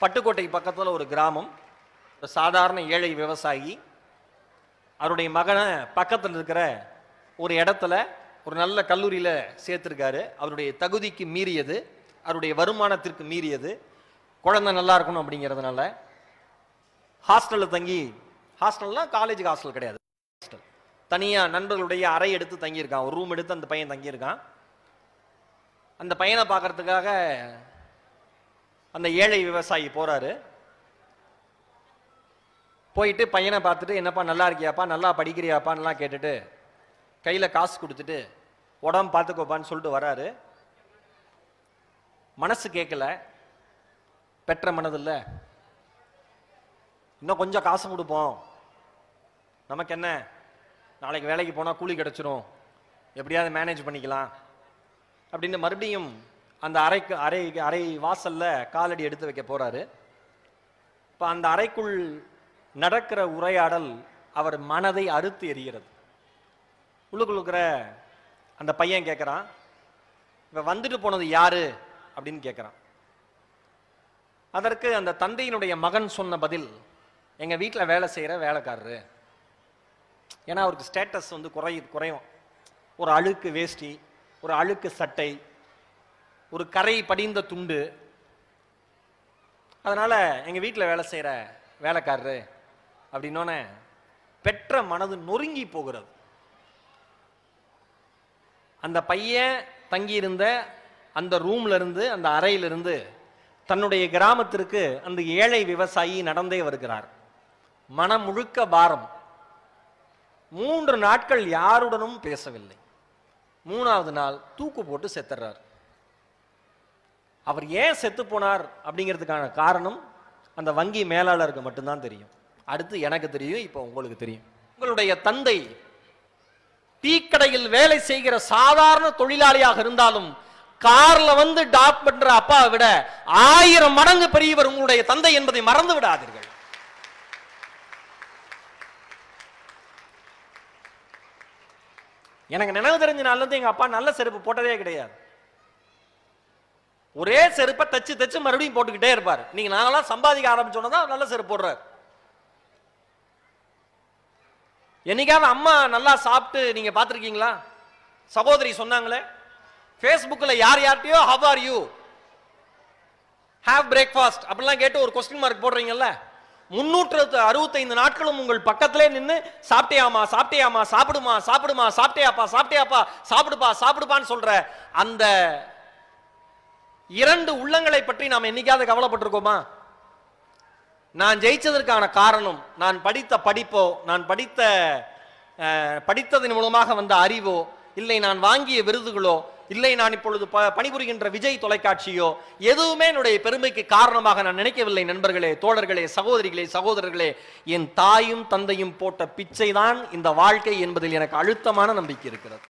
பட்டுக்கோட்டை பக்கத்தில் ஒரு கிராமம். ஒரு சாதாரண ஏழை விவசாயி. அவருடைய மகனை பக்கத்தில் இருக்கிற ஒரு இடத்துல ஒரு நல்ல கல்லூரியில் சேர்த்துருக்காரு. அவருடைய தகுதிக்கு மீறியது. அவருடைய வருமானத்திற்கு மீறியது. குழந்தை நல்லா இருக்கணும் அப்படிங்கிறதுனால ஹாஸ்டலில் தங்கி ஹாஸ்டல்லாம் காலேஜ் ஹாஸ்டல் கிடையாது. ஹாஸ்டல் தனியாக நண்பர்களுடைய அறை எடுத்து தங்கியிருக்கான். ஒரு ரூம் எடுத்து அந்த பையன் தங்கியிருக்கான். அந்த பையனை பார்க்கறதுக்காக அந்த ஏழை விவசாயி போறாரு. போயிட்டு பையனை பார்த்துட்டு என்னப்பா நல்லா இருக்கியாப்பா? நல்லா படிக்கிறியாப்பான்லாம் கேட்டுட்டு கையில் காசு கொடுத்துட்டு உடம்பு பார்த்துக்கோப்பான்னு சொல்லிட்டு வராரு. மனசு கேட்கல பெற்ற மனதில்ல. இன்னும் கொஞ்சம் காசு கொடுப்போம். நமக்கு என்ன? நாளைக்கு வேலைக்கு போனால் கூலி கிடச்சிரும். எப்படியாவது மேனேஜ் பண்ணிக்கலாம். அப்படின்னு மறுபடியும் அந்த அறைக்கு அறை அறை வாசல்ல காலடி எடுத்து வைக்க போறாரு. இப்போ அந்த அறைக்குள் நடக்கிற உரையாடல் அவர் மனதை அறுத்து எறிகிறது. உள்ளுக்குள்ளுக்கிற அந்த பையன் கேட்குறான் இப்போ வந்துட்டு போனது யாரு? அப்படின்னு கேட்குறான் அதற்கு அந்த தந்தையினுடைய மகன் சொன்ன பதில் எங்க வீட்டில் வேலை செய்கிற வேலைக்காரரு. ஏன்னா அவருக்கு ஸ்டேட்டஸ் வந்து குறை குறையும். ஒரு அழுக்கு வேஷ்டி ஒரு அழுக்கு சட்டை ஒரு கரை படிந்த துண்டு. அதனால் எங்கள் வீட்டில் வேலை செய்கிற வேலைக்காரரு அப்படின்னோடனே பெற்ற மனது நொறுங்கி போகிறது. அந்த பையன் தங்கியிருந்த அந்த ரூம்லேருந்து அந்த அறையிலிருந்து தன்னுடைய கிராமத்திற்கு அந்த ஏழை விவசாயி நடந்தே வருகிறார். மனம் முழுக்க பாரம். மூன்று நாட்கள் யாருடனும் பேசவில்லை. மூணாவது நாள் தூக்கு போட்டு செத்துறார். அவர் ஏன் செத்து போனார் அப்படிங்கிறதுக்கான காரணம் அந்த வங்கி மேலாளருக்கு மட்டும்தான் தெரியும். அடுத்து எனக்கு தெரியும் இப்போ உங்களுக்கு தெரியும். உங்களுடைய தந்தை டீக்கடையில் வேலை செய்கிற சாதாரண தொழிலாளியாக இருந்தாலும் கார்ல வந்து டாப் பண்ற அப்பாவை விட ஆயிரம் மடங்கு பெரியவர் உங்களுடைய தந்தை என்பதை மறந்து விடாதீர்கள். எனக்கு நினைவு தெரிஞ்ச நாள்ல இருந்து எங்க அப்பா நல்ல செருப்பு போட்டதே கிடையாது. ஒரே செருப்பை தச்சு தச்சு மறுபடியும் போட்டுக்கிட்டே இருப்பார். நீங்க நாங்களாம் சம்பாதிக்க ஆரம்பிச்சோன்னா தான் நல்ல செருப்பு போடுறாரு. என்னைக்காவது அம்மா நல்லா சாப்பிட்டு நீங்க பார்த்துருக்கீங்களா? சகோதரி சொன்னாங்களே ஃபேஸ்புக்கில் யார் யார்கிட்டயோ how are you have breakfast அப்படிலாம் கேட்டு ஒரு கொஸ்டின் மார்க் போடுறீங்கல்ல? முன்னூற்று அறுபத்தைந்து நாட்களும் உங்கள் பக்கத்திலே நின்று சாப்பிட்டியாமா சாப்பிட்டியாமா சாப்பிடுமா சாப்பிடுமா சாப்பிட்டியாப்பா சாப்பிட்டியாப்பா சாப்பிடுப்பா சாப்பிடுப்பான்னு சொல்ற அந்த இரண்டு உள்ளங்களை பற்றி நாம் என்னைக்காவது கவலைப்பட்டிருக்கோமா? நான் ஜெயிச்சதற்கான காரணம் நான் படித்த படிப்போ நான் படித்த படித்ததன் மூலமாக வந்த அறிவோ இல்லை நான் வாங்கிய விருதுகளோ இல்லை நான் இப்பொழுது ப- பணிபுரிகின்ற விஜய் தொலைக்காட்சியோ எதுவுமே என்னுடைய பெருமைக்கு காரணமாக நான் நினைக்கவில்லை நண்பர்களே தோழர்களே சகோதரிகளே சகோதரர்களே. என் தாயும் தந்தையும் போட்ட பிச்சை தான் இந்த வாழ்க்கை என்பதில் எனக்கு அழுத்தமான நம்பிக்கை இருக்கிறது.